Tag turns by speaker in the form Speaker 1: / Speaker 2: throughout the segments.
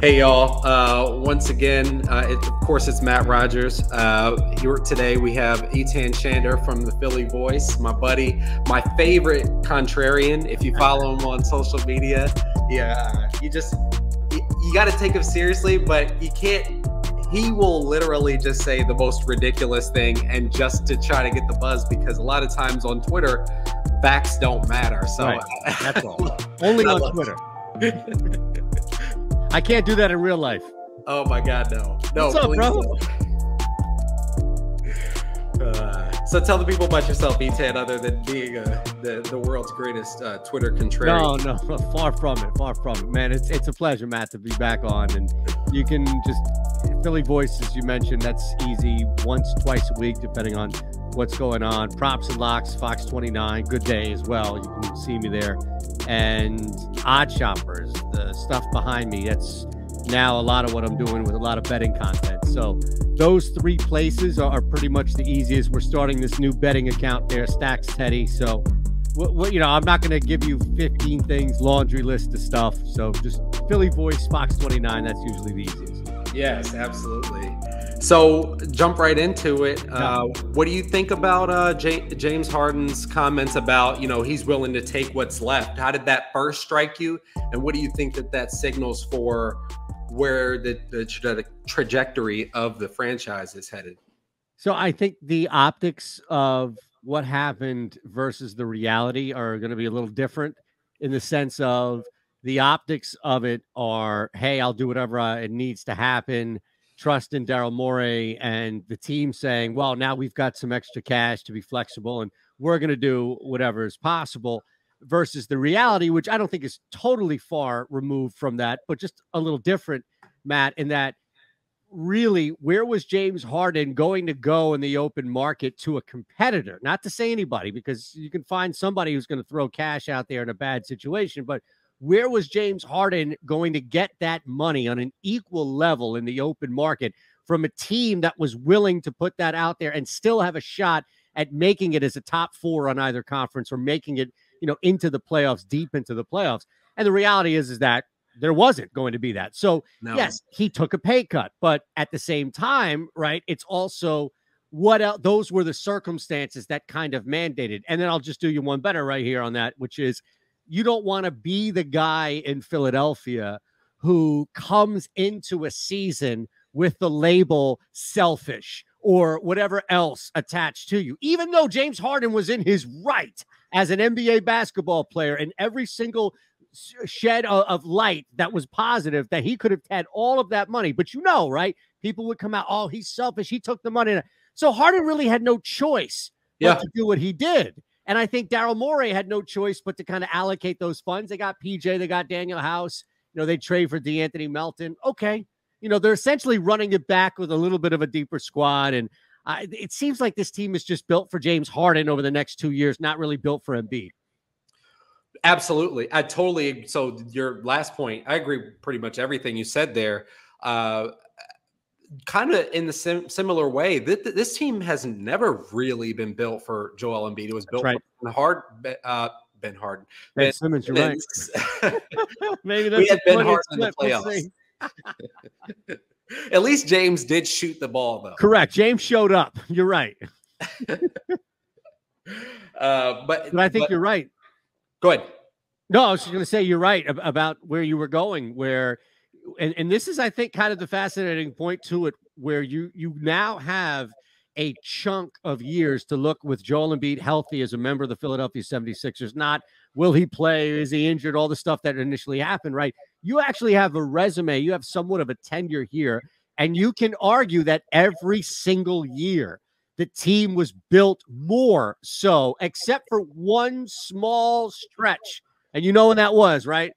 Speaker 1: Hey y'all! Uh, once again, uh, it, of course, it's Matt Rogers. Uh, here today we have Eytan Shander from the Philly Voice, my buddy, my favorite contrarian. If you follow him on social media, yeah, you just you, you got to take him seriously, but you can't. He will literally just say the most ridiculous thing, and just to try to get the buzz, because a lot of times on Twitter, facts don't matter. So
Speaker 2: right. that's all. Only on Twitter. I can't do that in real life.
Speaker 1: Oh my god, no, no,
Speaker 2: What's up, bro?
Speaker 1: Uh, so tell the people about yourself, Eytan, other than being uh, the the world's greatest uh, Twitter contrarian.
Speaker 2: No, no, far from it, far from it, man. It's it's a pleasure, Matt, to be back on, and you can just Philly Voice, as you mentioned. That's easy, once, twice a week, depending on what's going on. Props and locks, Fox 29, good day as well. You can see me there and OddsShopper, the stuff behind me. That's now a lot of what I'm doing with a lot of betting content. So those three places are, pretty much the easiest. We're starting this new betting account there, Stacks Teddy. So, you know, I'm not going to give you 15 things, laundry list of stuff. So just Philly Voice, Fox 29. That's usually the easiest.
Speaker 1: Yes, absolutely. So jump right into it. Uh, what do you think about uh, J- James Harden's comments about you know he's willing to take what's left? How did that first strike you, and what do you think that that signals for where the, the tra- trajectory of the franchise is headed?
Speaker 2: So I think the optics of what happened versus the reality are going to be a little different in the sense of the optics of it are, hey, I'll do whatever uh, it needs to happen trust in Daryl Morey and the team saying, well, now we've got some extra cash to be flexible and we're going to do whatever is possible versus the reality, which I don't think is totally far removed from that, but just a little different, Matt, in that really where was James Harden going to go in the open market to a competitor? Not to say anybody, because you can find somebody who's going to throw cash out there in a bad situation, but where was James Harden going to get that money on an equal level in the open market from a team that was willing to put that out there and still have a shot at making it as a top four on either conference or making it, you know, into the playoffs, deep into the playoffs? And the reality is, is that there wasn't going to be that. So, no. yes, he took a pay cut, but at the same time, right, it's also what else those were the circumstances that kind of mandated. And then I'll just do you one better right here on that, which is you don't want to be the guy in Philadelphia who comes into a season with the label selfish or whatever else attached to you. Even though James Harden was in his right as an NBA basketball player and every single shed of, light that was positive that he could have had all of that money. But you know, right? People would come out, oh, he's selfish. He took the money. So Harden really had no choice yeah. to do what he did. And I think Daryl Morey had no choice but to kind of allocate those funds. They got PJ, they got Danuel House. You know, they trade for De'Anthony Melton. Okay. You know, they're essentially running it back with a little bit of a deeper squad. And it seems like this team is just built for James Harden over the next two years, not really built for Embiid.
Speaker 1: Absolutely. I totally. So, your last point, I agree pretty much everything you said there. Uh, kind of in the sim- similar way, this, this team has never really been built for Joel Embiid. It was built
Speaker 2: right.
Speaker 1: for hard. Uh, Ben Harden.
Speaker 2: Ben, ben Simmons, you're right.
Speaker 1: Maybe that's we had Ben Harden in the playoffs. At least James did shoot the ball, though.
Speaker 2: Correct. James showed up. You're right.
Speaker 1: uh, but,
Speaker 2: but I think
Speaker 1: but,
Speaker 2: you're right.
Speaker 1: Go ahead.
Speaker 2: No, I was just going to say you're right about where you were going, where and, and this is, I think, kind of the fascinating point to it, where you you now have a chunk of years to look with Joel Embiid healthy as a member of the Philadelphia 76ers. Not will he play? Is he injured? All the stuff that initially happened, right? You actually have a resume, you have somewhat of a tenure here, and you can argue that every single year the team was built more so, except for one small stretch. And you know when that was, right?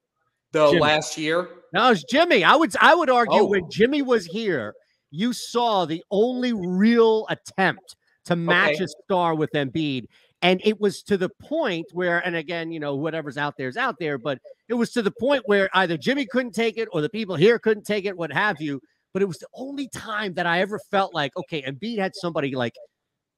Speaker 1: The Jimmy. last year?
Speaker 2: No, it's Jimmy. I would I would argue oh. when Jimmy was here, you saw the only real attempt to match okay. a star with Embiid. And it was to the point where, and again, you know, whatever's out there is out there, but it was to the point where either Jimmy couldn't take it or the people here couldn't take it, what have you. But it was the only time that I ever felt like, okay, Embiid had somebody like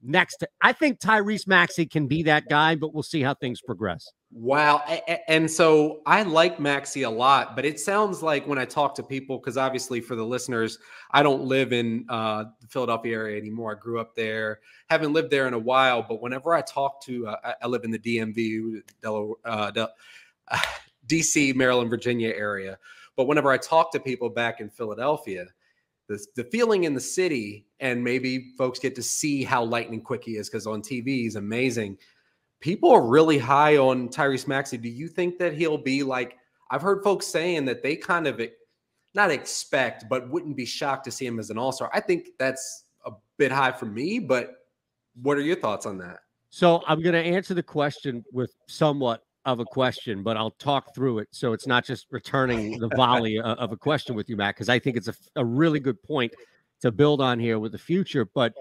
Speaker 2: next to. I think Tyrese Maxey can be that guy, but we'll see how things progress.
Speaker 1: Wow. And so I like Maxey a lot, but it sounds like when I talk to people, because obviously for the listeners, I don't live in uh, the Philadelphia area anymore. I grew up there, haven't lived there in a while, but whenever I talk to, uh, I live in the DMV, Delaware, uh, DC, Maryland, Virginia area. But whenever I talk to people back in Philadelphia, the, the feeling in the city, and maybe folks get to see how lightning quick he is because on TV he's amazing people are really high on Tyrese Maxey. Do you think that he'll be like? I've heard folks saying that they kind of not expect, but wouldn't be shocked to see him as an All Star. I think that's a bit high for me, but what are your thoughts on that?
Speaker 2: So I'm going to answer the question with somewhat of a question, but I'll talk through it so it's not just returning the volley uh, of a question with you, Matt, because I think it's a, a really good point to build on here with the future. But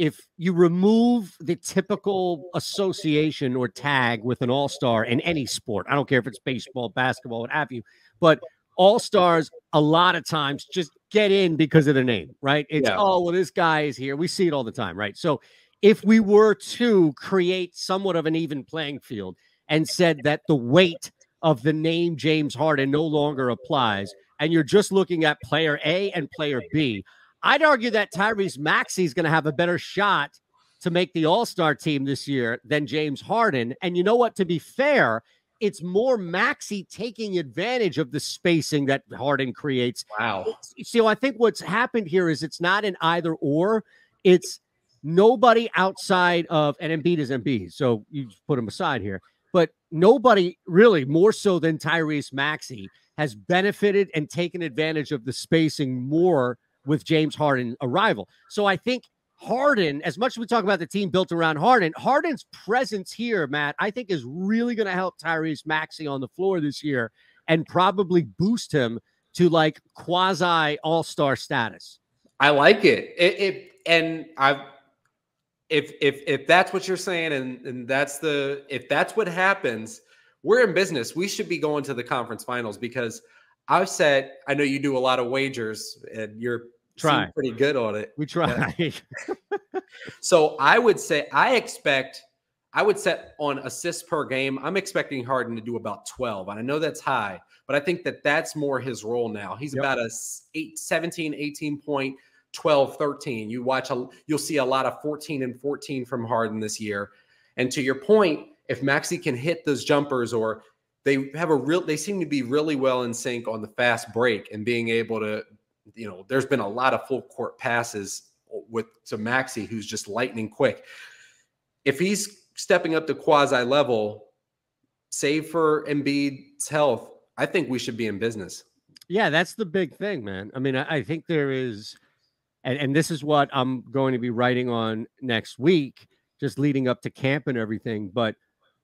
Speaker 2: if you remove the typical association or tag with an all star in any sport, I don't care if it's baseball, basketball, what have you, but all stars a lot of times just get in because of the name, right? It's, yeah. oh, well, this guy is here. We see it all the time, right? So if we were to create somewhat of an even playing field and said that the weight of the name James Harden no longer applies, and you're just looking at player A and player B, I'd argue that Tyrese Maxey is going to have a better shot to make the All Star team this year than James Harden. And you know what? To be fair, it's more Maxey taking advantage of the spacing that Harden creates.
Speaker 1: Wow.
Speaker 2: So I think what's happened here is it's not an either or. It's nobody outside of and Embiid is Embiid, so you just put him aside here. But nobody really more so than Tyrese Maxey has benefited and taken advantage of the spacing more with James Harden arrival. So I think Harden, as much as we talk about the team built around Harden, Harden's presence here, Matt, I think is really going to help Tyrese Maxey on the floor this year and probably boost him to like quasi all star status.
Speaker 1: I like it. It, it and I've if if if that's what you're saying and and that's the if that's what happens, we're in business. We should be going to the conference finals because I've said I know you do a lot of wagers and you're
Speaker 2: try
Speaker 1: pretty good on it.
Speaker 2: We try. Yeah.
Speaker 1: so I would say I expect I would set on assists per game. I'm expecting Harden to do about 12. And I know that's high, but I think that that's more his role now. He's yep. about a 8, 17, 18 point, 12, 13. You watch, a, you'll see a lot of 14 and 14 from Harden this year. And to your point, if Maxey can hit those jumpers or they have a real, they seem to be really well in sync on the fast break and being able to you know, there's been a lot of full court passes with to Maxey, who's just lightning quick. If he's stepping up to quasi level, save for Embiid's health, I think we should be in business.
Speaker 2: Yeah, that's the big thing, man. I mean, I, I think there is, and, and this is what I'm going to be writing on next week, just leading up to camp and everything. But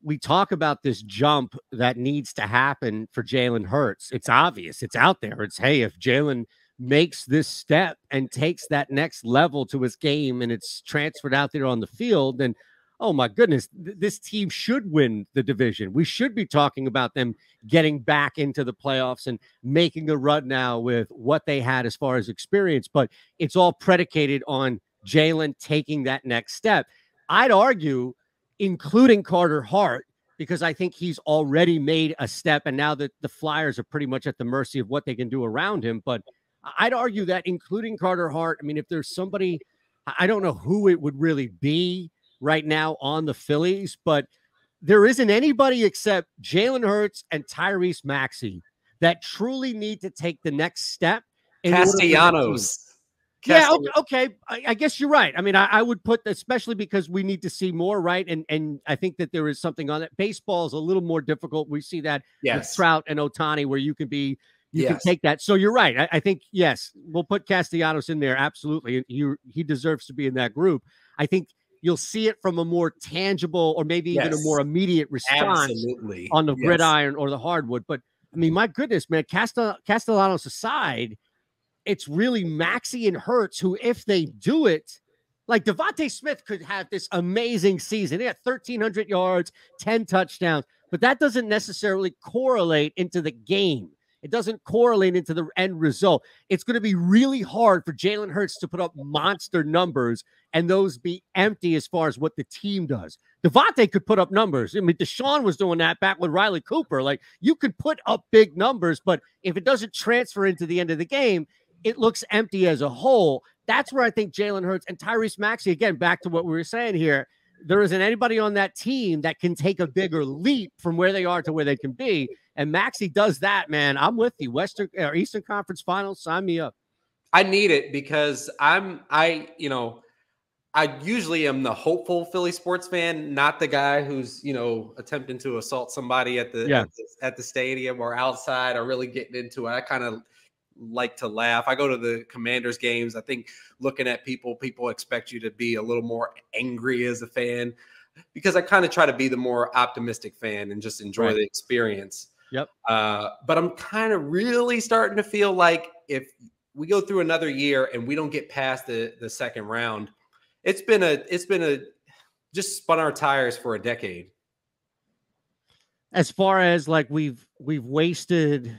Speaker 2: we talk about this jump that needs to happen for Jalen Hurts. It's obvious, it's out there. It's hey, if Jalen makes this step and takes that next level to his game and it's transferred out there on the field, then oh my goodness, th- this team should win the division. We should be talking about them getting back into the playoffs and making a run now with what they had as far as experience. But it's all predicated on Jalen taking that next step. I'd argue, including Carter Hart, because I think he's already made a step, and now that the Flyers are pretty much at the mercy of what they can do around him. But I'd argue that including Carter Hart, I mean, if there's somebody, I don't know who it would really be right now on the Phillies, but there isn't anybody except Jalen Hurts and Tyrese Maxey that truly need to take the next step.
Speaker 1: Castellanos.
Speaker 2: Yeah, okay. okay. I, I, guess you're right. I mean, I, I, would put, especially because we need to see more, right? And and I think that there is something on it. Baseball is a little more difficult. We see that yes. with Trout and Ohtani, where you can be you yes. can take that. So you're right. I, I, think yes, we'll put Castellanos in there. Absolutely, he he deserves to be in that group. I think you'll see it from a more tangible or maybe yes. even a more immediate response Absolutely. on the gridiron or the hardwood. But I mean, my goodness, man, Castel, Castellanos aside, it's really Maxey and Hurts who, if they do it, like DeVonta Smith could have this amazing season. He got 1,300 yards, 10 touchdowns, but that doesn't necessarily correlate into the game. It doesn't correlate into the end result. It's going to be really hard for Jalen Hurts to put up monster numbers and those be empty as far as what the team does. DeVonta could put up numbers. I mean, DeSean was doing that back with Riley Cooper. Like you could put up big numbers, but if it doesn't transfer into the end of the game, it looks empty as a whole. That's where I think Jalen Hurts and Tyrese Maxey, again, back to what we were saying here, there isn't anybody on that team that can take a bigger leap from where they are to where they can be. And Maxey does that, man. I'm with you. Western or Eastern Conference Finals, sign me up.
Speaker 1: I need it because I'm I, you know, I usually am the hopeful Philly sports fan, not the guy who's, you know, attempting to assault somebody at the, yeah. at, the at the stadium or outside or really getting into it. I kind of like to laugh. I go to the Commanders games. I think looking at people, people expect you to be a little more angry as a fan because I kind of try to be the more optimistic fan and just enjoy right. the experience.
Speaker 2: Yep.
Speaker 1: Uh, but I'm kind of really starting to feel like if we go through another year and we don't get past the the second round, it's been a it's been a just spun our tires for a decade.
Speaker 2: As far as like we've we've wasted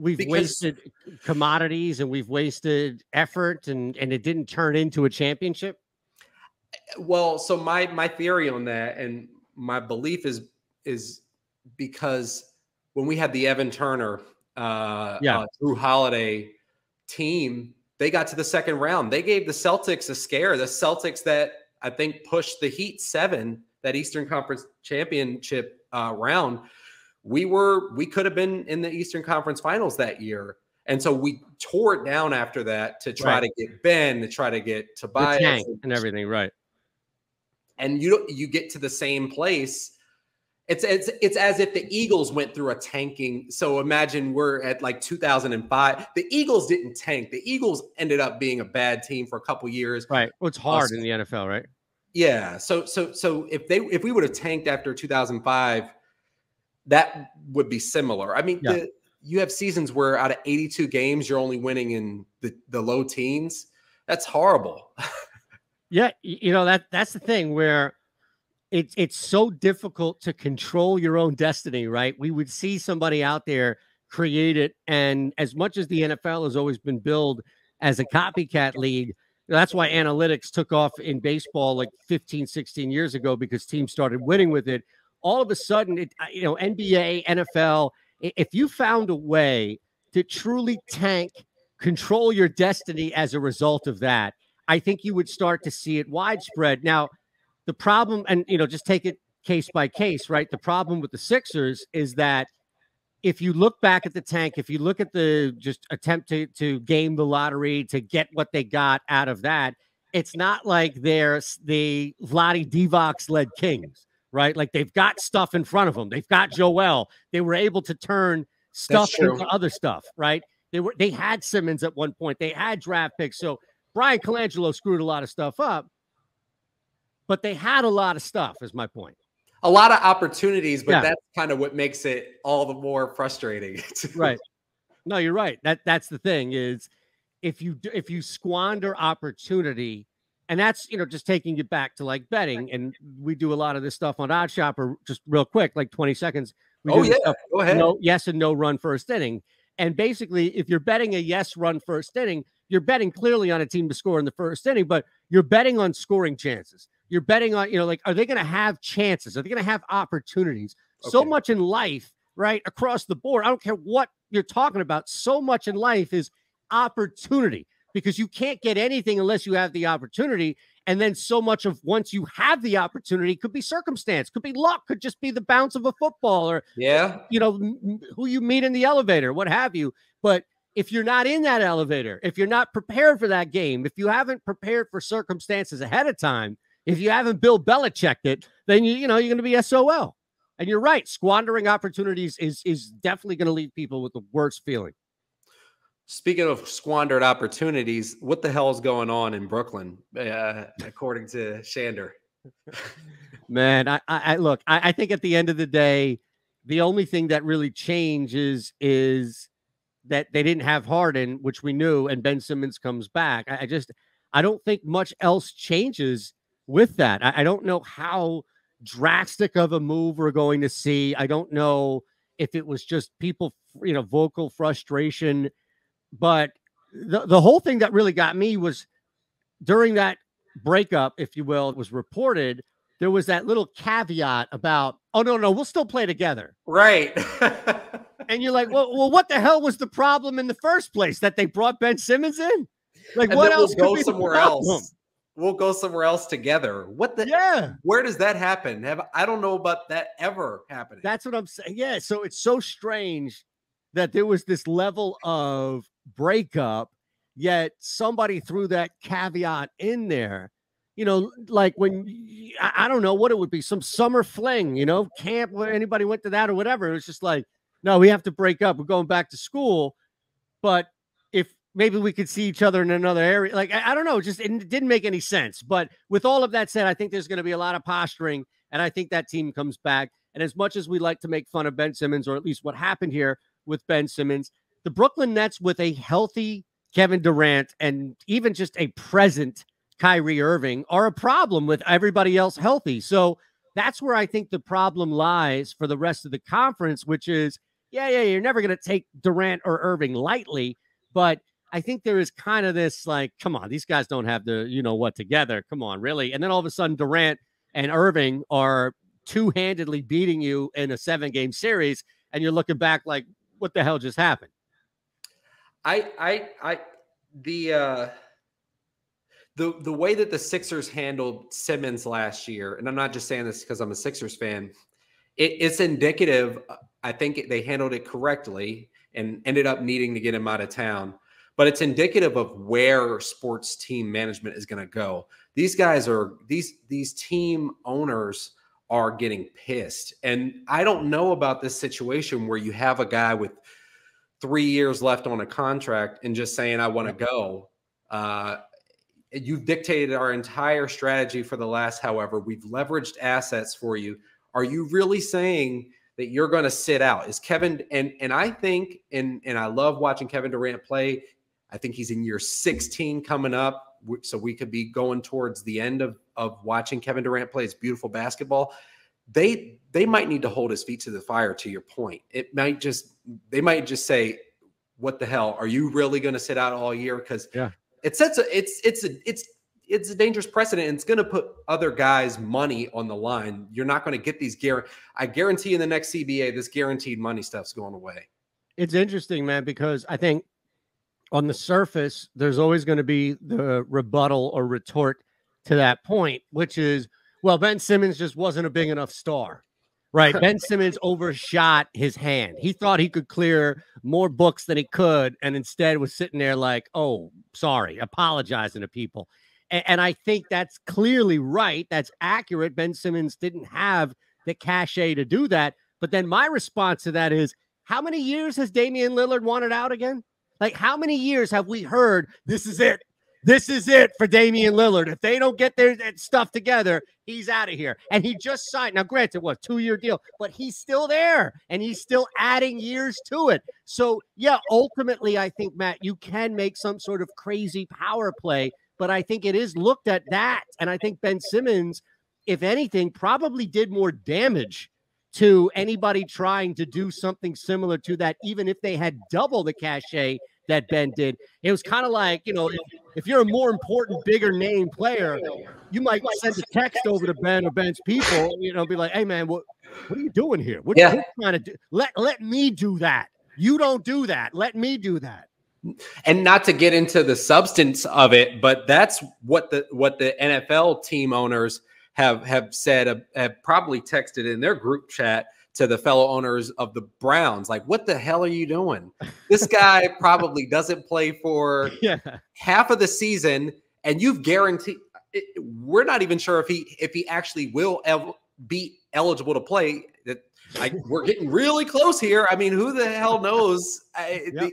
Speaker 2: we've because, wasted commodities and we've wasted effort and and it didn't turn into a championship?
Speaker 1: Well so my my theory on that and my belief is is because when we had the evan turner uh
Speaker 2: yeah.
Speaker 1: uh, Jrue Holiday team they got to the second round. They gave the celtics a scare. The celtics that i think pushed the heat seven that eastern conference championship uh, round we were we could have been in the Eastern Conference Finals that year. And so we tore it down after that to try right. to get Ben, to try to get Tobias
Speaker 2: and, and everything, right?
Speaker 1: And you you get to the same place. It's, it's it's as if the Eagles went through a tanking. So imagine we're at like 2005. The Eagles didn't tank. The Eagles ended up being a bad team for a couple years.
Speaker 2: Right. Well, it's hard in the NFL, right?
Speaker 1: Yeah. So so so if they if we would have tanked after 2005, that would be similar. I mean, yeah. the, you have seasons where out of 82 games, you're only winning in the, the low teens. That's horrible.
Speaker 2: yeah, you know that that's the thing where it's it's so difficult to control your own destiny, right? We would see somebody out there create it, and as much as the NFL has always been billed as a copycat league, that's why analytics took off in baseball like 15, 16 years ago because teams started winning with it all of a sudden, it, uh, you know, NBA, NFL, if you found a way to truly tank, control your destiny as a result of that, I think you would start to see it widespread. Now, the problem, and you know, just take it case by case, right? The problem with the Sixers is that if you look back at the tank, if you look at the just attempt to, to game the lottery to get what they got out of that, it's not like they're the Vlade Divac led Kings right? Like they've got stuff in front of them. They've got Joel. They were able to turn stuff into other stuff, right? They were they had Simmons at one point. They had draft picks. So Bryan Colangelo screwed a lot of stuff up, but they had a lot of stuff. Is my point.
Speaker 1: A lot of opportunities, but yeah. that's kind of what makes it all the more frustrating.
Speaker 2: right. No, you're right. That that's the thing is if you if you squander opportunity and that's you know just taking it back to like betting and we do a lot of this stuff on OddsShopper just real quick like 20 seconds we
Speaker 1: oh yeah. stuff, go ahead.
Speaker 2: no yes and no run first inning. And basically if you're betting a yes run first inning you're betting clearly on a team to score in the first inning but you're betting on scoring chances. You're betting on you know like are they going to have chances? Are they going to have opportunities? Okay. so much in life right across the board i don't care what you're talking about so much in life is opportunity because you can't get anything unless you have the opportunity. And then so much of once you have the opportunity could be circumstance, could be luck, could just be the bounce of a football or,
Speaker 1: yeah,
Speaker 2: you know, who you meet in the elevator, what have you. But if you're not in that elevator, if you're not prepared for that game, if you haven't prepared for circumstances ahead of time, if you haven't Bill Belichick it, then you, you know, you're going to be SOL. And you're right. Squandering opportunities is is definitely going to leave people with the worst feeling.
Speaker 1: Speaking of squandered opportunities, what the hell is going on in Brooklyn, uh, according to Shander?
Speaker 2: Man, I, I look. I, I, think at the end of the day, the only thing that really changes is that they didn't have Harden, which we knew, and Ben Simmons comes back. I, I just, I don't think much else changes with that. I, I don't know how drastic of a move we're going to see. I don't know if it was just people you know, vocal frustration. But the, the whole thing that really got me was during that breakup, if you will, it was reported there was that little caveat about, oh no, no, we'll still play together.
Speaker 1: Right.
Speaker 2: and you're like, well, well, what the hell was the problem in the first place that they brought Ben Simmons in? Like,
Speaker 1: and
Speaker 2: what else?
Speaker 1: We'll go somewhere else. We'll go somewhere else together. What the?
Speaker 2: Yeah.
Speaker 1: Where does that happen? Have I don't know about that ever happening.
Speaker 2: That's what I'm saying. Yeah. So it's so strange that there was this level of breakup, yet somebody threw that caveat in there you know, like when I, don't know what it would be, some summer fling, you know, camp where anybody went to that or whatever. It was just like, no, we have to break up. We're going back to school. But if maybe we could see each other in another area, like I, I don't know, just it didn't make any sense. But with all of that said, I think there's going to be a lot of posturing, and I think that team comes back. And as much as we like to make fun of Ben Simmons, or at least what happened here with Ben Simmons, the Brooklyn Nets with a healthy Kevin Durant and even just a present Kyrie Irving are a problem with everybody else healthy. So that's where I think the problem lies for the rest of the conference, which is, yeah, yeah, you're never going to take Durant or Irving lightly, but I think there is kind of this like, come on, these guys don't have the, you know what, together. Come on, really. And then all of a sudden, Durant and Irving are two handedly beating you in a seven game series, and you're looking back like, what the hell just happened?
Speaker 1: I, I, I, the, uh, the the way that the Sixers handled Simmons last year, and I'm not just saying this because I'm a Sixers fan, it, it's indicative. Uh, I think they handled it correctly and ended up needing to get him out of town. But it's indicative of where sports team management is going to go. These guys are these these team owners are getting pissed, and I don't know about this situation where you have a guy with three years left on a contract and just saying I want to go. Uh, you've dictated our entire strategy for the last however. We've leveraged assets for you. Are you really saying that you're going to sit out? Is kevin and and i think and and i love watching kevin durant play. I think he's in year 16 coming up. So we could be going towards the end of of watching kevin durant play his beautiful basketball they they might need to hold his feet to the fire to your point it might just they might just say what the hell are you really going to sit out all year because
Speaker 2: yeah
Speaker 1: it sets a it's it's a it's it's a dangerous precedent. And it's going to put other guys' money on the line. You're not going to get these guarantee. I guarantee in the next CBA, this guaranteed money stuff's going away.
Speaker 2: It's interesting, man, because I think on the surface, there's always going to be the rebuttal or retort to that point, which is, well, Ben Simmons just wasn't a big enough star. Right. Ben Simmons overshot his hand. He thought he could clear more books than he could, and instead was sitting there like, oh, sorry, apologizing to people. And, and I think that's clearly right. That's accurate. Ben Simmons didn't have the cachet to do that. But then my response to that is how many years has Damian Lillard wanted out again? Like, how many years have we heard this is it? This is it for Damian Lillard. If they don't get their stuff together, he's out of here. And he just signed. Now, granted, what two year deal, but he's still there and he's still adding years to it. So, yeah, ultimately, I think, Matt, you can make some sort of crazy power play, but I think it is looked at that. And I think Ben Simmons, if anything, probably did more damage to anybody trying to do something similar to that, even if they had double the cachet that Ben did. It was kind of like, you know, if, if, you're a more important, bigger name player, you might send a text over to Ben or Ben's people, you know, be like, hey man, what what are you doing here? What yeah. are you trying to do? Let let me do that. You don't do that. Let me do that.
Speaker 1: And not to get into the substance of it, but that's what the what the NFL team owners have have said have, have probably texted in their group chat to the fellow owners of the Browns. Like, what the hell are you doing? This guy probably doesn't play for
Speaker 2: yeah.
Speaker 1: half of the season, and you've guaranteed. It, we're not even sure if he if he actually will ev- be eligible to play. That like we're getting really close here. I mean, who the hell knows? I, yep. the,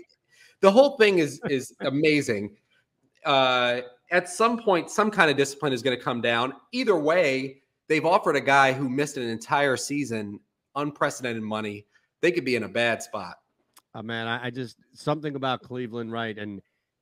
Speaker 1: the whole thing is is amazing. Uh, at some point, some kind of discipline is going to come down. Either way, they've offered a guy who missed an entire season unprecedented money, they could be in a bad spot.
Speaker 2: Oh, man, I, I just something about Cleveland, right, and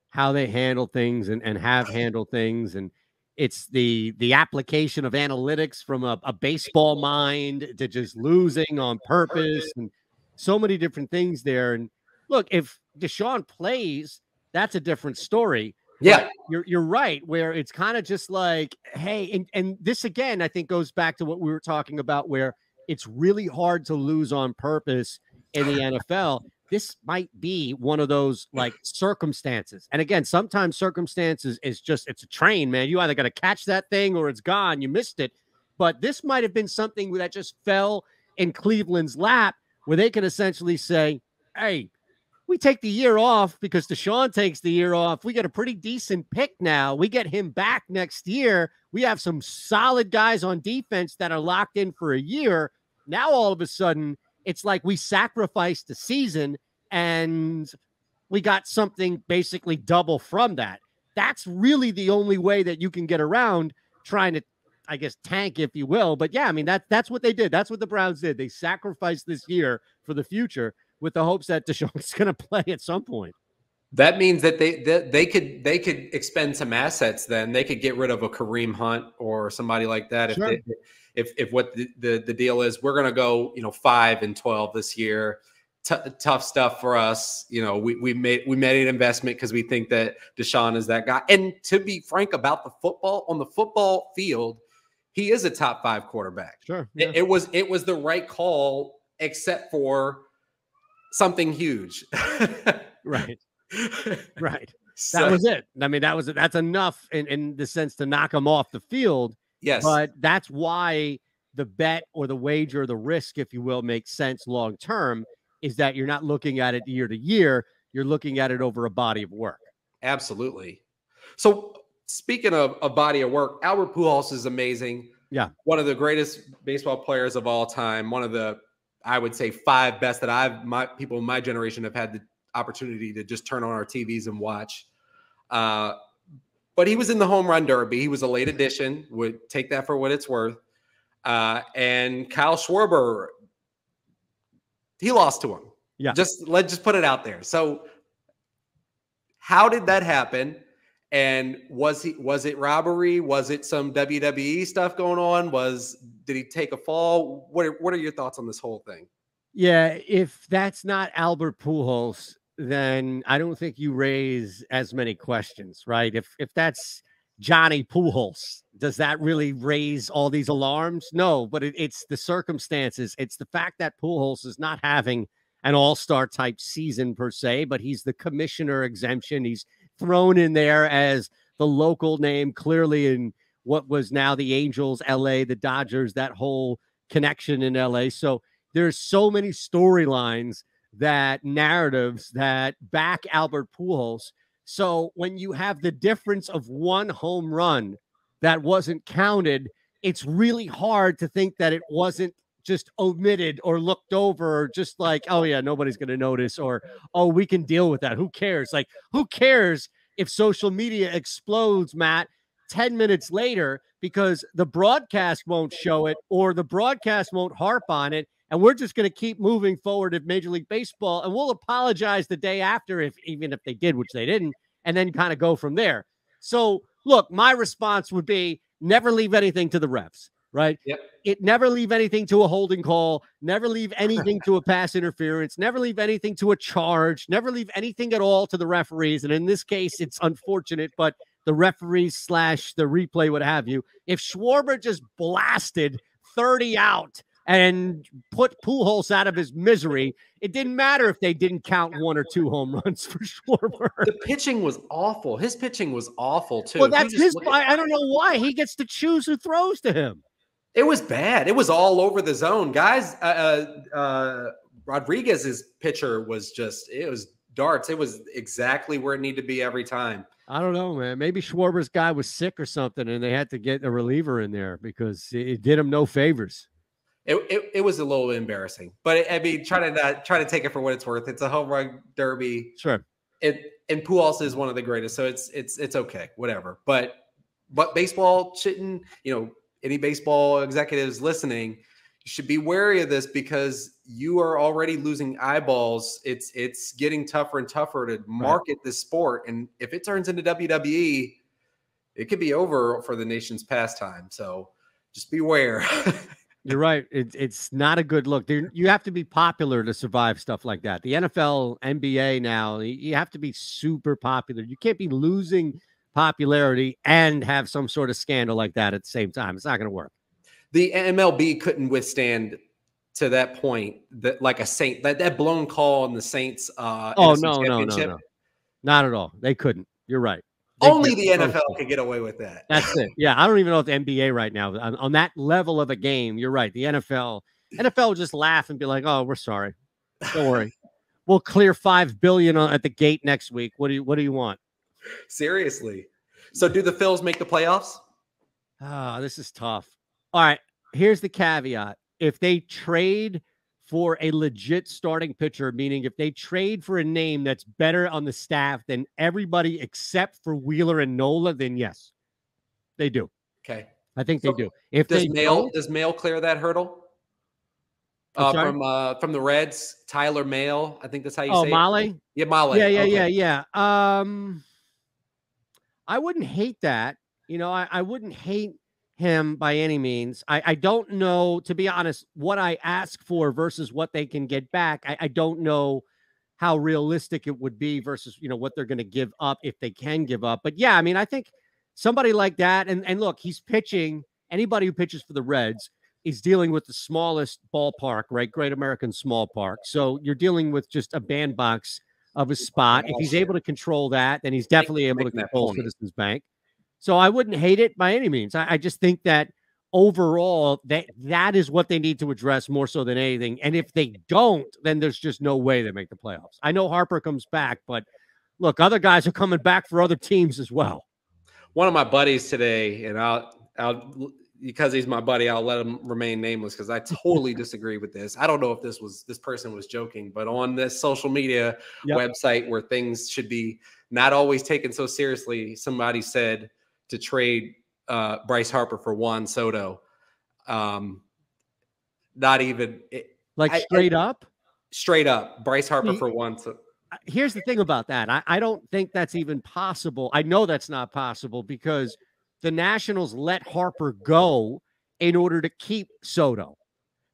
Speaker 2: how they handle things and, and have handled things, and it's the the application of analytics from a, a baseball mind to just losing on purpose, and so many different things there. And look, if Deshaun plays, that's a different story.
Speaker 1: Yeah,
Speaker 2: you're you're right. Where it's kind of just like, hey, and and this again, I think goes back to what we were talking about, where it's really hard to lose on purpose in the NFL. This might be one of those like circumstances. And again, sometimes circumstances is just it's a train, man. You either got to catch that thing or it's gone. You missed it. But this might have been something that just fell in Cleveland's lap where they can essentially say, hey, we take the year off because Deshaun takes the year off. We get a pretty decent pick now. We get him back next year. We have some solid guys on defense that are locked in for a year. Now, all of a sudden, it's like we sacrificed the season and we got something basically double from that. That's really the only way that you can get around trying to, I guess, tank, if you will. But yeah, I mean, that, that's what they did. That's what the Browns did. They sacrificed this year for the future with the hopes that Deshaun's going to play at some point.
Speaker 1: That means that they, they they could they could expend some assets. Then they could get rid of a Kareem Hunt or somebody like that. Sure. If they, if if what the, the, the deal is, we're going to go you know five and twelve this year. T- tough stuff for us. You know, we we made we made an investment because we think that Deshaun is that guy. And to be frank about the football on the football field, he is a top five quarterback.
Speaker 2: Sure,
Speaker 1: yeah. it, it was it was the right call, except for something huge.
Speaker 2: right. Right. So, that was it. I mean, that was that's enough in, in the sense to knock him off the field.
Speaker 1: Yes.
Speaker 2: But that's why the bet or the wager, or the risk, if you will, makes sense long term, is that you're not looking at it year to year. You're looking at it over a body of work.
Speaker 1: Absolutely. So speaking of a body of work, Albert Pujols is amazing.
Speaker 2: Yeah.
Speaker 1: One of the greatest baseball players of all time. One of the I would say five best that I've my people in my generation have had the opportunity to just turn on our TVs and watch. Uh, but he was in the home run derby. He was a late addition. Would take that for what it's worth. Uh, and Kyle Schwarber, he lost to him.
Speaker 2: Yeah.
Speaker 1: Just let's just put it out there. So, how did that happen? And was he was it robbery? Was it some WWE stuff going on? Was did he take a fall? What are, what are your thoughts on this whole thing?
Speaker 2: Yeah, if that's not Albert Pujols, then I don't think you raise as many questions, right? If if that's Johnny Pujols, does that really raise all these alarms? No, but it, it's the circumstances. It's the fact that Pujols is not having an all-star type season per se, but he's the commissioner exemption. He's thrown in there as the local name, clearly in what was now the Angels, LA, the Dodgers, that whole connection in LA. So there's so many storylines that narratives that back Albert Pujols. So when you have the difference of one home run that wasn't counted, it's really hard to think that it wasn't just omitted or looked over or just like, oh yeah, nobody's to notice or oh, we can deal with that. Who cares? Like, who cares if social media explodes, Matt, 10 minutes later because the broadcast won't show it or the broadcast won't harp on it and we're just going to keep moving forward at Major League Baseball, and we'll apologize the day after, if even if they did, which they didn't, and then kind of go from there. So, look, my response would be never leave anything to the refs, right?
Speaker 1: Yep.
Speaker 2: It never leave anything to a holding call, never leave anything to a pass interference, never leave anything to a charge, never leave anything at all to the referees. And in this case, it's unfortunate, but the referees slash the replay, what have you. If Schwarber just blasted 30 out and put Pujols out of his misery. It didn't matter if they didn't count one or two home runs for Schwarber.
Speaker 1: The pitching was awful. His pitching was awful too.
Speaker 2: Well, that's his. I, I don't know why he gets to choose who throws to him.
Speaker 1: It was bad. It was all over the zone, guys. Uh, uh, uh, Rodriguez's pitcher was just. It was darts. It was exactly where it needed to be every time.
Speaker 2: I don't know, man. Maybe Schwarber's guy was sick or something, and they had to get a reliever in there because it did him no favors.
Speaker 1: It, it, it, was a little embarrassing, but I mean, try to not try to take it for what it's worth. It's a home run derby.
Speaker 2: Sure.
Speaker 1: It and Pujols is one of the greatest, so it's it's it's okay, whatever. But but baseball shouldn't, you know, any baseball executives listening, you should be wary of this because you are already losing eyeballs. It's it's getting tougher and tougher to market right. this sport, and if it turns into WWE, it could be over for the nation's pastime. So just beware.
Speaker 2: You're right. It, it's not a good look. There, you have to be popular to survive stuff like that. The NFL, NBA now, you have to be super popular. You can't be losing popularity and have some sort of scandal like that at the same time. It's not going to work.
Speaker 1: The MLB couldn't withstand to that point that like a Saint that that blown call in the Saints. Uh,
Speaker 2: oh no, no, no, no, not at all. They couldn't. You're right.
Speaker 1: They Only the NFL could get away with that.
Speaker 2: That's it. Yeah, I don't even know if the NBA right now on, on that level of a game. You're right. The NFL, NFL will just laugh and be like, "Oh, we're sorry. Don't worry. we'll clear five billion at the gate next week. What do you What do you want?"
Speaker 1: Seriously. So, do the Phils make the playoffs?
Speaker 2: Ah, oh, this is tough. All right. Here's the caveat: if they trade for a legit starting pitcher, meaning if they trade for a name that's better on the staff than everybody except for Wheeler and Nola, then yes, they do.
Speaker 1: Okay.
Speaker 2: I think so they do. If
Speaker 1: does
Speaker 2: they
Speaker 1: Mahle does Mahle clear that hurdle? Uh, from uh, from the Reds, Tyler Mahle. I think that's how you
Speaker 2: oh,
Speaker 1: say
Speaker 2: Mahle?
Speaker 1: it. Yeah, Molly.
Speaker 2: Yeah, yeah, okay. yeah, yeah. Um, I wouldn't hate that. You know, I, I wouldn't hate him by any means. I, I don't know, to be honest, what I ask for versus what they can get back. I, I don't know how realistic it would be versus you know what they're going to give up if they can give up. But yeah, I mean, I think somebody like that, and and look, he's pitching. Anybody who pitches for the Reds is dealing with the smallest ballpark, right? Great American Small Park. So you're dealing with just a bandbox of a spot. If he's able to control that, then he's definitely able to control Citizens Bank. So I wouldn't hate it by any means. I, I just think that overall that that is what they need to address more so than anything. And if they don't, then there's just no way they make the playoffs. I know Harper comes back, but look, other guys are coming back for other teams as well.
Speaker 1: One of my buddies today, and I'll I'll because he's my buddy, I'll let him remain nameless because I totally disagree with this. I don't know if this was this person was joking, but on this social media yep. website where things should be not always taken so seriously, somebody said to trade uh, Bryce Harper for Juan Soto. Um, not even it,
Speaker 2: like straight I, up,
Speaker 1: straight up Bryce Harper for Juan. So,
Speaker 2: here's the thing about that. I, I don't think that's even possible. I know that's not possible because the Nationals let Harper go in order to keep Soto.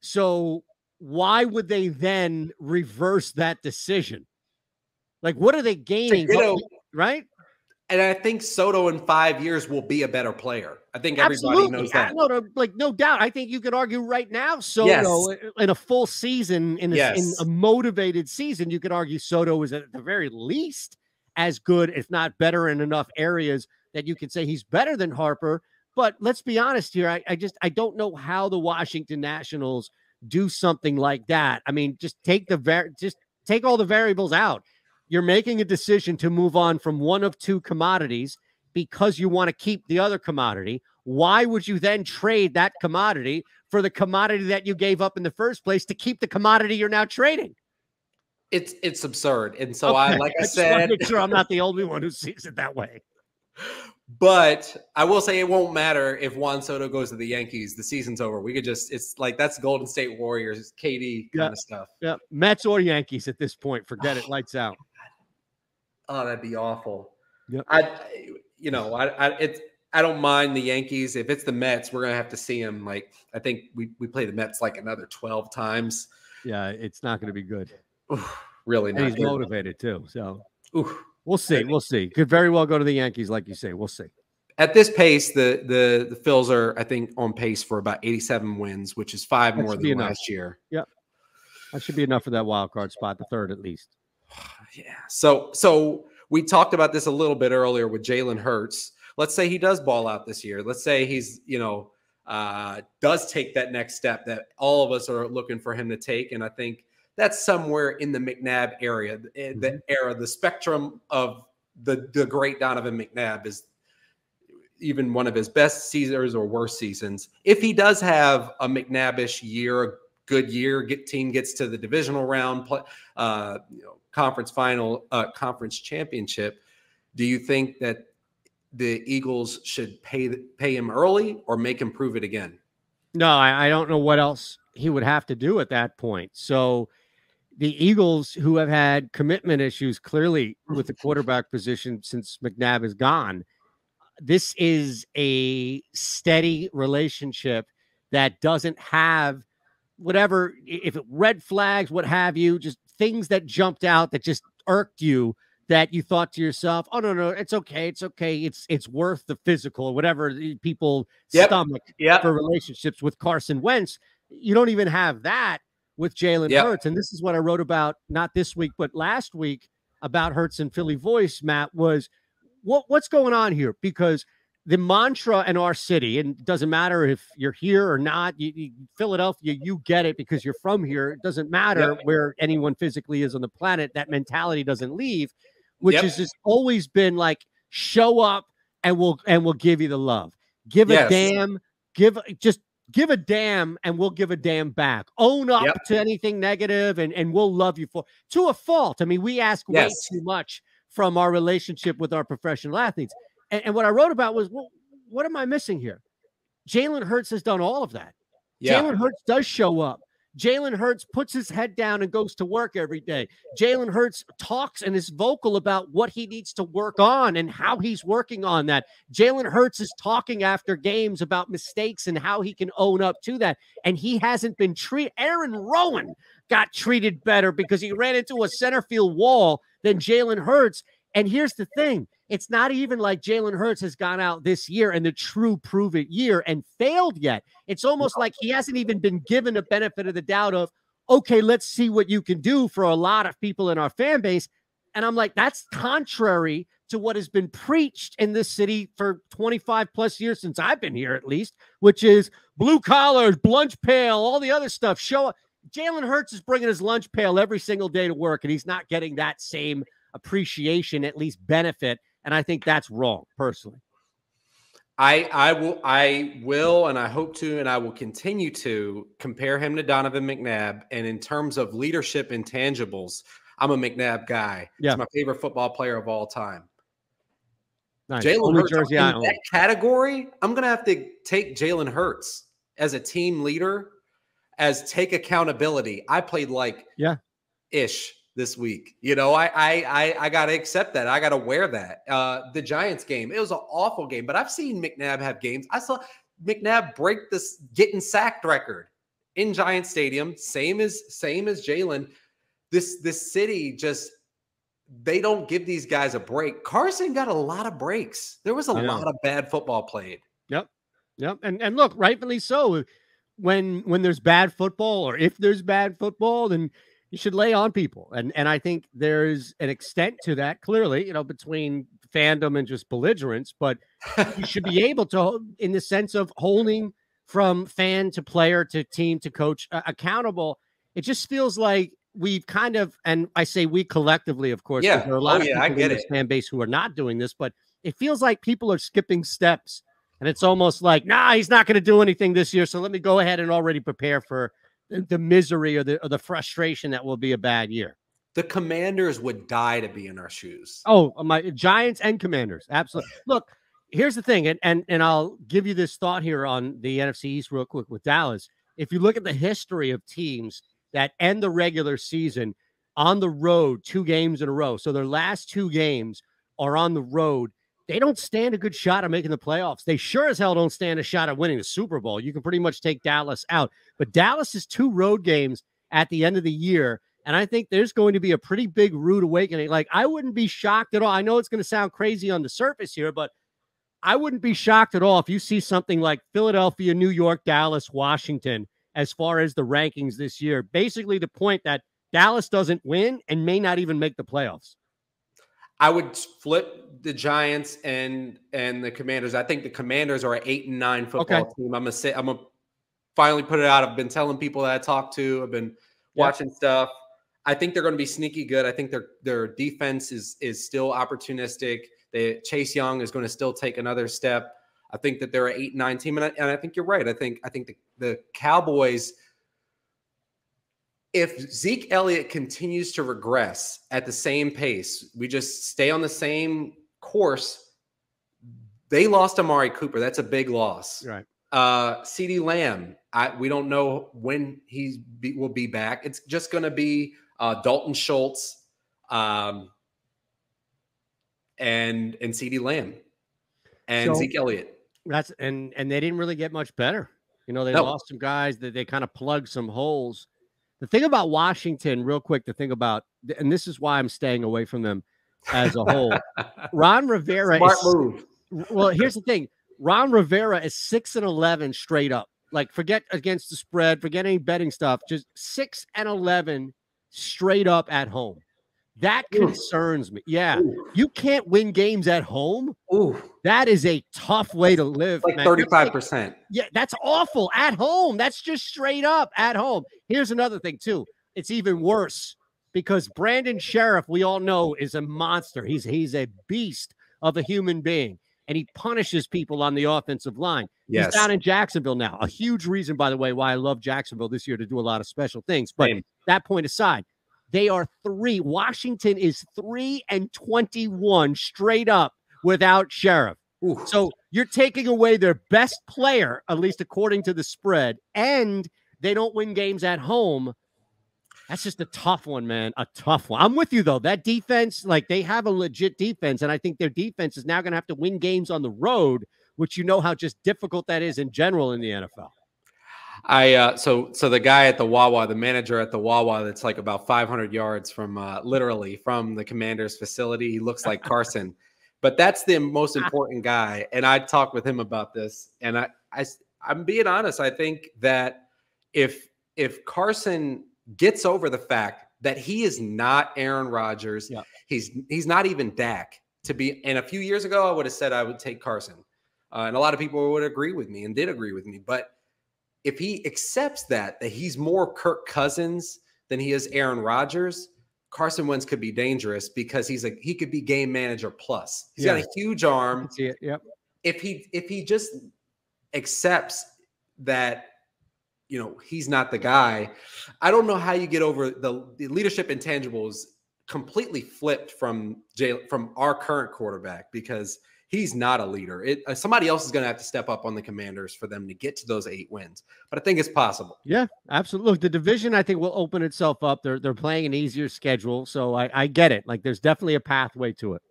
Speaker 2: So why would they then reverse that decision? Like, what are they gaining? You know, right?
Speaker 1: And I think Soto in five years will be a better player. I think everybody
Speaker 2: Absolutely.
Speaker 1: knows that.
Speaker 2: No, no, like no doubt. I think you could argue right now, Soto yes. in a full season, in a, yes. in a motivated season, you could argue Soto is at the very least as good, if not better, in enough areas that you could say he's better than Harper. But let's be honest here. I, I just I don't know how the Washington Nationals do something like that. I mean, just take the var- just take all the variables out you're making a decision to move on from one of two commodities because you want to keep the other commodity. Why would you then trade that commodity for the commodity that you gave up in the first place to keep the commodity you're now trading?
Speaker 1: It's it's absurd. And so okay. I like I, I said
Speaker 2: make sure I'm not the only one who sees it that way.
Speaker 1: But I will say it won't matter if Juan Soto goes to the Yankees. The season's over. We could just it's like that's Golden State Warriors, KD kind of stuff.
Speaker 2: Yeah, Mets or Yankees at this point. Forget it. Oh, lights out.
Speaker 1: Oh, that'd be awful. Yep. I, you know, I, I, it's, I don't mind the Yankees. If it's the Mets, we're gonna have to see them. Like, I think we we play the Mets like another twelve times.
Speaker 2: Yeah, it's not gonna be good.
Speaker 1: Oof, really,
Speaker 2: not. He's motivated too. So, Oof. We'll see. We'll see. Could very well go to the Yankees, like you say. We'll see.
Speaker 1: At this pace, the the the Phils are, I think, on pace for about eighty-seven wins, which is five that more than last year.
Speaker 2: Yep, that should be enough for that wild card spot, the third at least.
Speaker 1: Yeah. So so we talked about this a little bit earlier with Jalen Hurts. Let's say he does ball out this year. Let's say he's you know uh, does take that next step that all of us are looking for him to take, and I think that's somewhere in the McNabb area, the mm-hmm. era, the spectrum of the the great Donovan McNabb is even one of his best seasons or worst seasons. If he does have a McNabbish year, a good year, get team gets to the divisional round, uh, you know, conference final, uh, conference championship. Do you think that the Eagles should pay pay him early or make him prove it again?
Speaker 2: No, I, I don't know what else he would have to do at that point. So the Eagles, who have had commitment issues clearly mm. with the quarterback position since McNabb is gone, this is a steady relationship that doesn't have whatever, if it red flags, what have you, just things that jumped out that just irked you that you thought to yourself, "Oh no, no, it's okay, it's okay, it's it's worth the physical, or whatever people yep. stomach yep. for relationships with Carson Wentz." You don't even have that with Jalen yep. Hurts, and this is what I wrote about not this week but last week about Hurts and Philly Voice. Matt was what what's going on here because the mantra in our city, and it doesn't matter if you're here or not, you, you, Philadelphia, you get it because you're from here. It doesn't matter yep. where anyone physically is on the planet. That mentality doesn't leave, which yep. has just always been like show up and we'll and we'll give you the love. Give yes. a damn. Give just give a damn and we'll give a damn back. Own up yep. to anything negative and, and we'll love you for to a fault. I mean, we ask yes. way too much from our relationship with our professional athletes. And, and what I wrote about was, well, what am I missing here? Jalen Hurts has done all of that. Yeah. Jalen Hurts does show up. Jalen Hurts puts his head down and goes to work every day. Jalen Hurts talks and is vocal about what he needs to work on and how he's working on that. Jalen Hurts is talking after games about mistakes and how he can own up to that. And he hasn't been treated. Aaron Rowand got treated better because he ran into a center field wall than Jalen Hurts. And here's the thing it's not even like Jalen Hurts has gone out this year and the true prove it year and failed yet. It's almost like he hasn't even been given a benefit of the doubt of, okay, let's see what you can do for a lot of people in our fan base. And I'm like, that's contrary to what has been preached in this city for 25 plus years since I've been here, at least, which is blue collars, lunch pail, all the other stuff. Show up. Jalen Hurts is bringing his lunch pail every single day to work, and he's not getting that same appreciation, at least benefit and I think that's wrong, personally.
Speaker 1: I I will I will and I hope to and I will continue to compare him to Donovan McNabb. And in terms of leadership intangibles, I'm a McNabb guy. Yeah. He's my favorite football player of all time. Nice. Jalen Hurts Jersey in that category. I'm gonna have to take Jalen Hurts as a team leader, as take accountability. I played like
Speaker 2: yeah
Speaker 1: ish this week. You know, I I I, I got to accept that. I got to wear that. Uh, the Giants game, it was an awful game, but I've seen McNabb have games. I saw McNabb break this getting sacked record in Giant Stadium. Same as same as Jalen. This this city just they don't give these guys a break. Carson got a lot of breaks. There was a lot of bad football played.
Speaker 2: Yep. Yep. And and look, rightfully so. When when there's bad football or if there's bad football, then you should lay on people. And and I think there's an extent to that, clearly, you know, between fandom and just belligerence, but you should be able to, in the sense of holding from fan to player to team to coach uh, accountable. It just feels like we've kind of, and I say we collectively, of course,
Speaker 1: yeah,
Speaker 2: there are a lot
Speaker 1: oh,
Speaker 2: of
Speaker 1: yeah,
Speaker 2: people in
Speaker 1: this
Speaker 2: fan base who are not doing this, but it feels like people are skipping steps. And it's almost like, nah, he's not going to do anything this year. So let me go ahead and already prepare for the misery or the or the frustration that will be a bad year.
Speaker 1: The Commanders would die to be in our shoes.
Speaker 2: Oh, uh, my Giants and Commanders, absolutely. Look, here's the thing, and and and I'll give you this thought here on the NFC East real quick with Dallas. If you look at the history of teams that end the regular season on the road two games in a row, so their last two games are on the road they don't stand a good shot at making the playoffs. They sure as hell don't stand a shot at winning the Super Bowl. You can pretty much take Dallas out. But Dallas is two road games at the end of the year. And I think there's going to be a pretty big rude awakening. Like, I wouldn't be shocked at all. I know it's going to sound crazy on the surface here, but I wouldn't be shocked at all if you see something like Philadelphia, New York, Dallas, Washington as far as the rankings this year. Basically, the point that Dallas doesn't win and may not even make the playoffs.
Speaker 1: I would flip the Giants and and the Commanders. I think the Commanders are an eight and nine football okay. team. I'm gonna say I'm gonna finally put it out. I've been telling people that I talked to. I've been watching stuff. I think they're going to be sneaky good. I think their their defense is is still opportunistic. They, Chase Young is going to still take another step. I think that they're an eight nine team, and I, and I think you're right. I think I think the, the Cowboys if Zeke Elliott continues to regress at the same pace, we just stay on the same course. They lost Amari Cooper. That's a big loss.
Speaker 2: Right.
Speaker 1: Uh, CeeDee Lamb, I, we don't know when he be, will be back. It's just going to be uh, Dalton Schultz um, and and CeeDee Lamb and so, Zeke Elliott.
Speaker 2: That's and and they didn't really get much better You know, they
Speaker 1: No.
Speaker 2: lost some guys that they kind of plugged some holes. The thing about Washington, real quick, the thing about, and this is why I'm staying away from them as a whole. Ron Rivera
Speaker 1: Smart
Speaker 2: is
Speaker 1: move.
Speaker 2: well, here's the thing. Ron Rivera is six and eleven straight up. Like, forget against the spread, forget any betting stuff. Just six and eleven straight up at home. That concerns me. Yeah,
Speaker 1: Ooh,
Speaker 2: you can't win games at home.
Speaker 1: ooh,
Speaker 2: That is a tough way to live.
Speaker 1: like thirty-five
Speaker 2: like-
Speaker 1: percent.
Speaker 2: yeah, that's awful at home. That's just straight up at home. Here's another thing, too. It's even worse because Brandon Scherff, we all know, is a monster. He's he's a beast of a human being, and he punishes people on the offensive line.
Speaker 1: Yes.
Speaker 2: He's down in Jacksonville now. A huge reason, by the way, why I love Jacksonville this year to do a lot of special things. But
Speaker 1: Same.
Speaker 2: that point aside, they are three. Washington is three and 21 straight up without Scherff.
Speaker 1: Ooh.
Speaker 2: So you're taking away their best player, at least according to the spread, and they don't win games at home. That's just a tough one, man. A tough one. I'm with you though. That defense, like they have a legit defense, and I think their defense is now going to have to win games on the road, which you know how just difficult that is in general in the NFL.
Speaker 1: I uh, so so the guy at the Wawa, the manager at the Wawa, that's like about 500 yards from uh, literally from the commander's facility. He looks like Carson, but that's the most important guy. And I talked with him about this, and I, I I'm being honest. I think that if if Carson gets over the fact that he is not Aaron Rodgers,
Speaker 2: Yeah.
Speaker 1: he's he's not even Dak to be. And a few years ago, I would have said I would take Carson, uh, and a lot of people would agree with me and did agree with me, but if he accepts that that he's more Kirk Cousins than he is Aaron Rodgers, Carson Wentz could be dangerous because he's a he could be game manager plus. He's got a huge arm.
Speaker 2: See it? Yep.
Speaker 1: If he if he just accepts that you know he's not the guy, I don't know how you get over the, the leadership intangibles completely flipped from Jay from our current quarterback because he's not a leader. It uh, somebody else is going to have to step up on the Commanders for them to get to those eight wins. But I think it's possible.
Speaker 2: Yeah, absolutely. Look, the division I think will open itself up. They're they're playing an easier schedule, so I, I get it. Like there's definitely a pathway to it.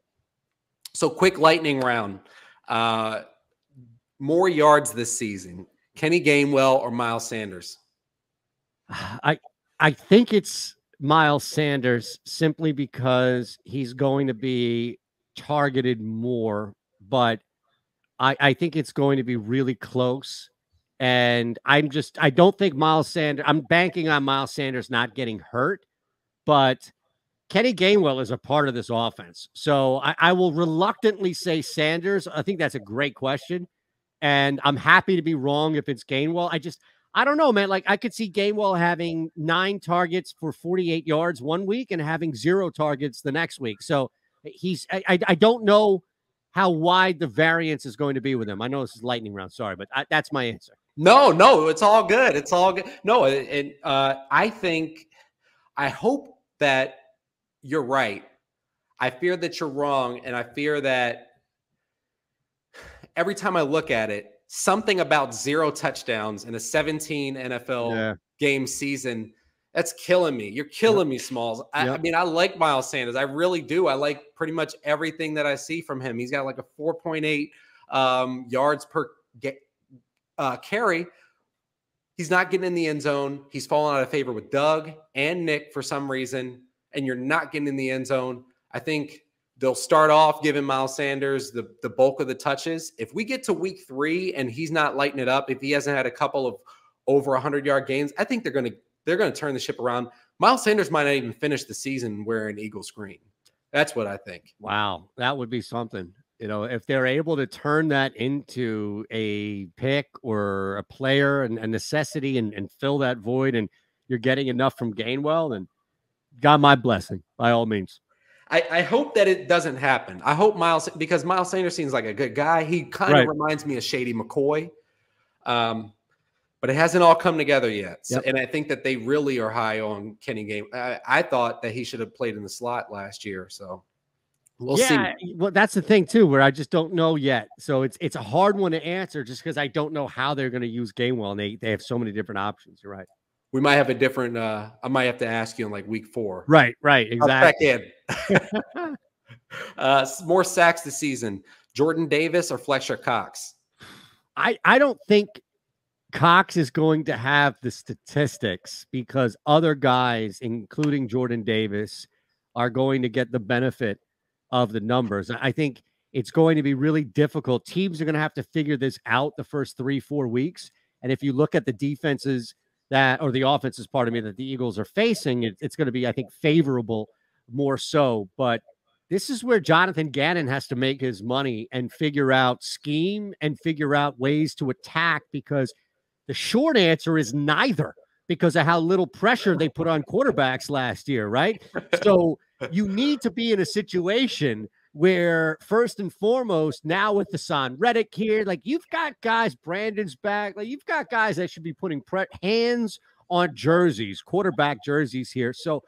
Speaker 1: So quick lightning round. Uh, more yards this season. Kenny Gainwell or Miles Sanders?
Speaker 2: I I think it's Miles Sanders simply because he's going to be targeted more, but I, I think it's going to be really close. And I'm just I don't think Miles Sanders, I'm banking on Miles Sanders not getting hurt, but Kenny Gainwell is a part of this offense. So I, I will reluctantly say Sanders. I think that's a great question. And I'm happy to be wrong if it's Gainwell. I just I don't know, man. Like I could see Gainwell having nine targets for 48 yards one week and having zero targets the next week. So he's I, I, I don't know how wide the variance is going to be with him. I know this is lightning round, sorry, but I, that's my answer.
Speaker 1: No, no, it's all good. It's all good. No, and uh, I think, I hope that you're right. I fear that you're wrong, and I fear that every time I look at it, something about zero touchdowns in a 17 NFL game season that's killing me. You're killing me, Smalls. I, I mean, I like Miles Sanders. I really do. I like pretty much everything that I see from him. He's got like a 4.8 um, yards per ga- uh, carry. He's not getting in the end zone. He's falling out of favor with Doug and Nick for some reason, and you're not getting in the end zone. I think they'll start off giving Miles Sanders the, the bulk of the touches. If we get to week three and he's not lighting it up, if he hasn't had a couple of over 100 yard games, I think they're going to they're going to turn the ship around. Miles Sanders might not even finish the season wearing Eagles green. That's what I think.
Speaker 2: Wow, that would be something. You know, if they're able to turn that into a pick or a player and a necessity and, and fill that void, and you're getting enough from Gainwell, then got my blessing by all means.
Speaker 1: I, I hope that it doesn't happen. I hope Miles because Miles Sanders seems like a good guy. He kind
Speaker 2: Right.
Speaker 1: of reminds me of Shady McCoy. Um, but it hasn't all come together yet. So,
Speaker 2: Yep.
Speaker 1: And I think that they really are high on Kenny Game. I, I thought that he should have played in the slot last year. So we'll see.
Speaker 2: well, that's the thing too, where I just don't know yet. So it's it's a hard one to answer just because I don't know how they're going to use Gainwell, and they they have so many different options. You're right.
Speaker 1: We might have a different. Uh, I might have to ask you in like week four.
Speaker 2: Right, right, exactly.
Speaker 1: in. uh, more sacks this season. Jordan Davis or Fletcher Cox?
Speaker 2: I I don't think Cox is going to have the statistics because other guys, including Jordan Davis, are going to get the benefit of the numbers. I think it's going to be really difficult. Teams are going to have to figure this out the first three, four weeks. And if you look at the defenses that, or the offenses, part of me, that the Eagles are facing, it, it's going to be, I think, favorable more so. But this is where Jonathan Gannon has to make his money and figure out scheme and figure out ways to attack because the short answer is neither because of how little pressure they put on quarterbacks last year, right? So you need to be in a situation where first and foremost, now with Haason Reddick here, like you've got guys, Brandon's back, like you've got guys that should be putting pre- hands on jerseys, quarterback jerseys here. So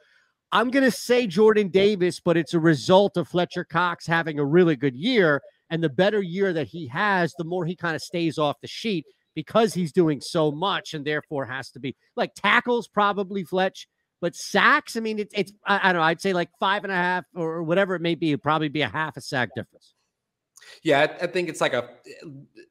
Speaker 2: I'm going to say Jordan Davis, but it's a result of Fletcher Cox having a really good year. And the better year that he has, the more he kind of stays off the sheet because he's doing so much and therefore has to be like tackles, probably Fletch but sacks, I mean, it's, it's I, I, don't know, I'd say like five and a half or whatever it may be, it'd probably be a half a sack difference.
Speaker 1: Yeah, I, I think it's like a,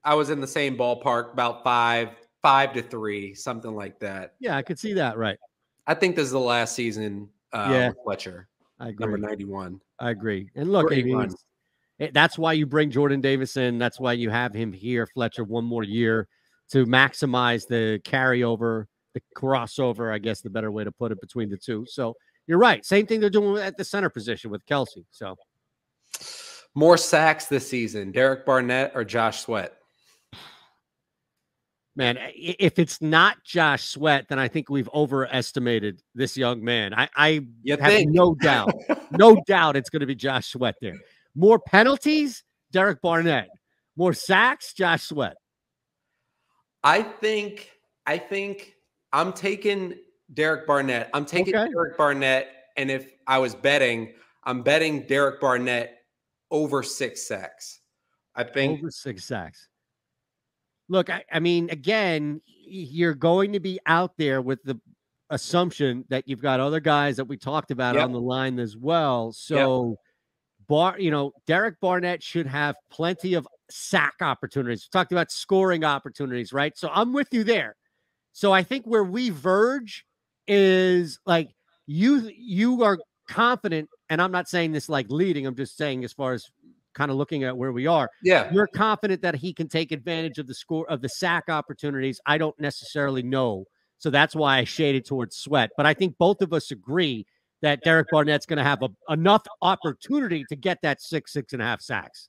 Speaker 1: I was in the same ballpark, about five, five to three, something like that.
Speaker 2: Yeah, I could see that. Right.
Speaker 1: I think this is the last season. Uh, yeah, Fletcher.
Speaker 2: I agree.
Speaker 1: Number ninety-one.
Speaker 2: I agree. And look, I mean, it, that's why you bring Jordan Davis in. That's why you have him here, Fletcher, one more year to maximize the carryover the crossover, I guess the better way to put it between the two. So you're right. Same thing they're doing at the center position with Kelce. So
Speaker 1: more sacks this season, Derek Barnett or Josh Sweat?
Speaker 2: Man, if it's not Josh Sweat, then I think we've overestimated this young man. I, I you have think? no doubt, no doubt it's going to be Josh Sweat there. More penalties, Derek Barnett. More sacks, Josh Sweat.
Speaker 1: I think, I think I'm taking Derek Barnett. I'm taking okay. Derek Barnett. And if I was betting, I'm betting Derek Barnett over six sacks. I think
Speaker 2: over six sacks. Look, I, I mean, again, you're going to be out there with the assumption that you've got other guys that we talked about yep. on the line as well. So, yep. Bar, you know, Derek Barnett should have plenty of sack opportunities. We talked about scoring opportunities, right? So I'm with you there. So I think where we verge is like you you are confident, and I'm not saying this like leading, I'm just saying as far as kind of looking at where we are.
Speaker 1: Yeah.
Speaker 2: You're confident that he can take advantage of the score of the sack opportunities. I don't necessarily know. So that's why I shaded towards sweat. But I think both of us agree that Derek Barnett's going to have a, enough opportunity to get that six, six and a half sacks.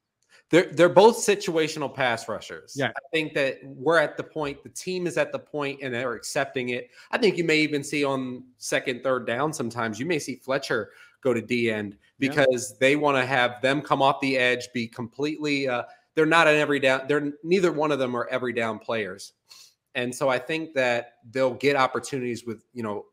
Speaker 1: They're they're both situational pass rushers.
Speaker 2: Yeah.
Speaker 1: I think that we're at the point, the team is at the point and they're accepting it. I think you may even see on second, third down sometimes, you may see Fletcher go to D end because yeah. they want to have them come off the edge, be completely uh, they're not an every down, they're neither one of them are every down players. And so I think that they'll get opportunities with, you know,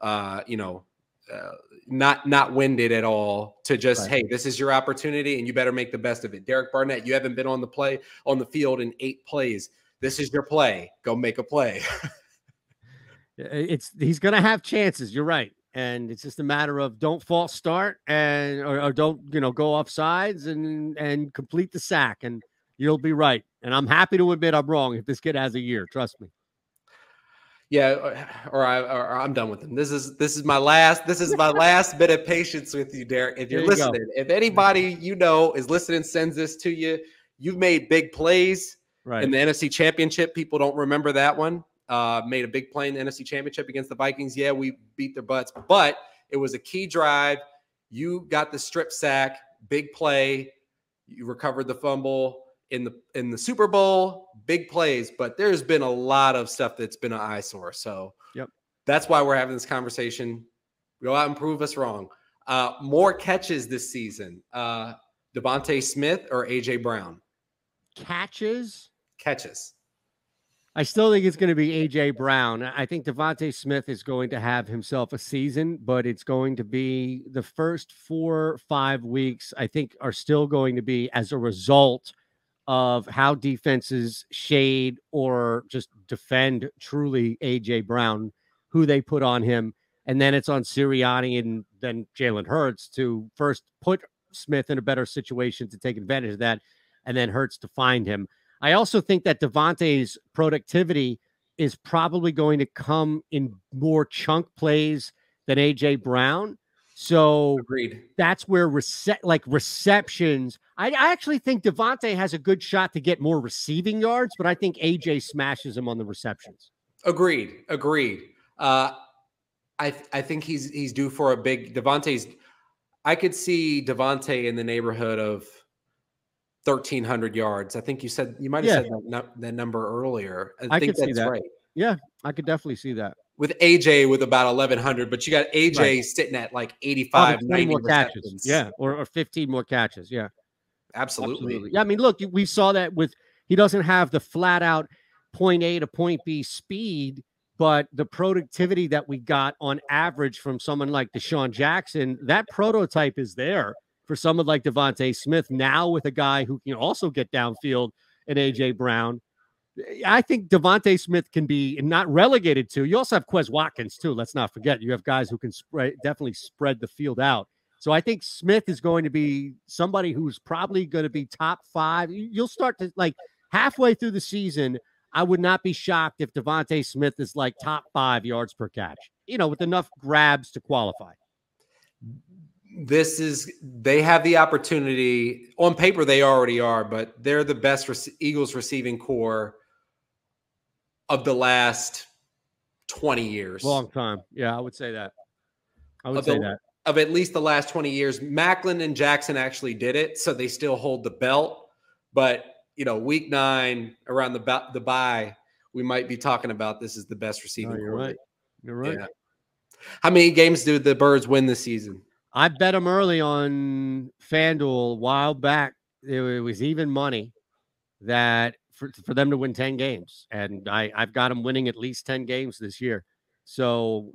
Speaker 1: uh, you know, uh, not not winded at all to just right. hey this is your opportunity and you better make the best of it. Derek barnett you haven't been on the play on the field in eight plays. This is your play. Go make a play.
Speaker 2: It's he's gonna have chances. You're right. And it's just a matter of don't false start and or, or don't you know go off sides and and complete the sack and you'll be right. And i'm happy to admit i'm wrong if this kid has a year trust me
Speaker 1: yeah, or, I or I'm done with them. This is this is my last this is my last bit of patience with you, Derek. If you're you listening, go. if anybody you know is listening, sends this to you. You've made big plays right. in the NFC Championship. People don't remember that one. Uh, made a big play in the NFC Championship against the Vikings. Yeah, we beat their butts, but it was a key drive. You got the strip sack, big play. You recovered the fumble in the in the Super Bowl, big plays, but there's been a lot of stuff that's been an eyesore. So
Speaker 2: yep.
Speaker 1: that's why we're having this conversation. Go out and prove us wrong. Uh, more catches this season. Uh DeVonta Smith or AJ Brown?
Speaker 2: Catches?
Speaker 1: Catches.
Speaker 2: I still think it's going to be AJ Brown. I think DeVonta Smith is going to have himself a season, but it's going to be the first four, five weeks, I think, are still going to be as a result of how defenses shade or just defend truly AJ Brown, who they put on him. And then it's on Sirianni and then Jalen Hurts to first put Smith in a better situation to take advantage of that, and then Hurts to find him. I also think that DeVonta's productivity is probably going to come in more chunk plays than AJ Brown. So
Speaker 1: agreed.
Speaker 2: That's where rece- like receptions. I, I actually think DeVonta has a good shot to get more receiving yards, but I think AJ smashes him on the receptions.
Speaker 1: Agreed. Agreed. Uh, I I think he's he's due for a big DeVonta's. I could see DeVonta in the neighborhood of thirteen hundred yards. I think you said you might have yeah. said that, that, number earlier. I, I think that's that. right.
Speaker 2: Yeah, I could definitely see that.
Speaker 1: With AJ with about 1100, but you got AJ right. sitting at like 85, 90
Speaker 2: more catches. Yeah, or, or 15 more catches. Yeah.
Speaker 1: Absolutely. Absolutely.
Speaker 2: Yeah, I mean, look, we saw that with he doesn't have the flat out point A to point B speed, but the productivity that we got on average from someone like DeSean Jackson, that prototype is there for someone like DeVonta Smith. Now with a guy who can also get downfield and AJ Brown, I think DeVonta Smith can be not relegated to. You also have Quez Watkins too. Let's not forget you have guys who can spread definitely spread the field out. So I think Smith is going to be somebody who's probably going to be top five. You'll start to like halfway through the season. I would not be shocked if DeVonta Smith is like top five yards per catch. You know, with enough grabs to qualify.
Speaker 1: This is they have the opportunity on paper. They already are, but they're the best Eagles receiving corps of the last 20 years.
Speaker 2: Long time. Yeah, I would say that. I would of say
Speaker 1: the,
Speaker 2: that.
Speaker 1: Of at least the last 20 years. Maclin and Jackson actually did it, so they still hold the belt. But, you know, week nine around the the bye, we might be talking about this is the best receiving.
Speaker 2: Oh, you're right. You're right. Yeah.
Speaker 1: How many games do the Birds win this season?
Speaker 2: I bet them early on FanDuel a while back. It was even money that for, for them to win 10 games. And I, I've got them winning at least 10 games this year. So,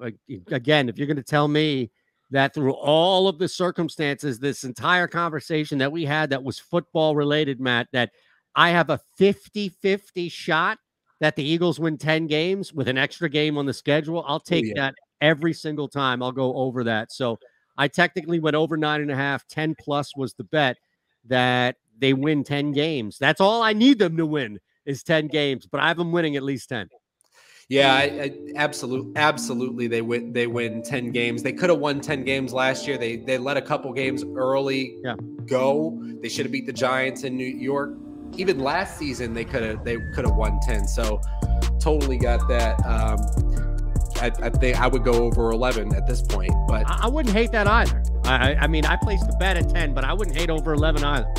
Speaker 2: again, if you're going to tell me that through all of the circumstances, this entire conversation that we had that was football related, Matt, that I have a 50 50 shot that the Eagles win 10 games with an extra game on the schedule, I'll oh, take yeah. that every single time. I'll go over that. So, I technically went over nine and a half. 10 plus was the bet that they win 10 games. That's all I need them to win is 10 games, but I have them winning at least 10.
Speaker 1: Yeah, I, I, absolutely, absolutely. They win. They win ten games. They could have won ten games last year. They they let a couple games early
Speaker 2: yeah.
Speaker 1: go. They should have beat the Giants in New York. Even last season, they could have they could have won ten. So totally got that. Um, I, I, think I would go over eleven at this point. But
Speaker 2: I, I wouldn't hate that either. I, I mean, I placed the bet at ten, but I wouldn't hate over eleven either.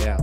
Speaker 1: Yeah.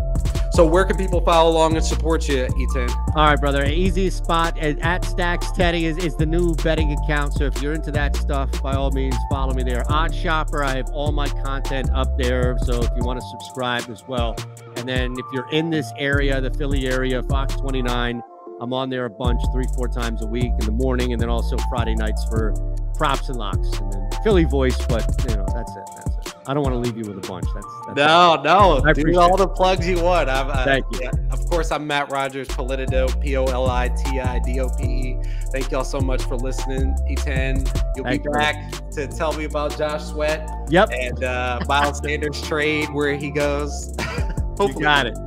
Speaker 1: So where can people follow along and support you, Eytan?
Speaker 2: All right, brother. Easiest spot at Stacks Teddy is, is the new betting account. So if you're into that stuff, by all means, follow me there. OddsShopper, I have all my content up there. So if you want to subscribe as well. And then if you're in this area, the Philly area, Fox 29, I'm on there a bunch, three, four times a week in the morning, and then also Friday nights for props and locks, and then Philly voice. But you know, that's it. That's I don't want to leave you with a bunch. That's, that's
Speaker 1: no, no. I Do all the plugs you want. I'm,
Speaker 2: uh, Thank you.
Speaker 1: Yeah, of course, I'm Matt Rogers, Politidope, P O L I T I D O P E. Thank y'all so much for listening, Eytan. You'll Thank be you. back to tell me about Josh Sweat.
Speaker 2: Yep.
Speaker 1: And uh, Miles Sanders trade, where he goes.
Speaker 2: you got it.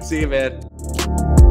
Speaker 1: See you, man.